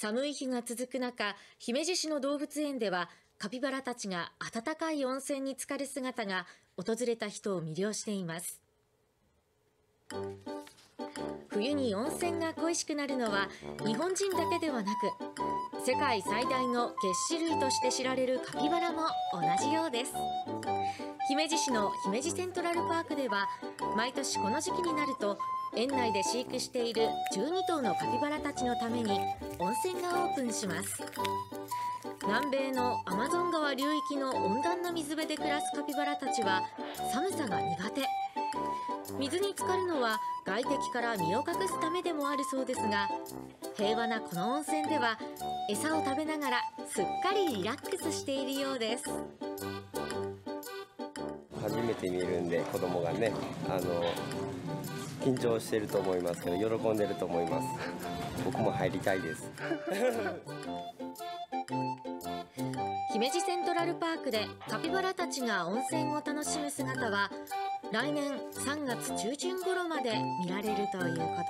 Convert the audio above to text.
寒い日が続く中姫路市の動物園ではカピバラたちが暖かい温泉に浸かる姿が訪れた人を魅了しています。冬に温泉が恋しくなるのは日本人だけではなく世界最大の月種類として知られるカピバラも同じようです。姫路市の姫路セントラルパークでは毎年この時期になると園内で飼育している12頭のカピバラたちのために温泉がオープンします。南米のアマゾン川流域の温暖な水辺で暮らすカピバラたちは寒さが苦手。水に浸かるのは外敵から身を隠すためでもあるそうですが平和なこの温泉では餌を食べながらすっかりリラックスしているようです。初めて見るんで子供がねあの緊張してると思いますけど喜んでると思います。僕も入りたいです。姫路セントラルパークでカピバラたちが温泉を楽しむ姿は来年3月中旬頃まで見られるということ。です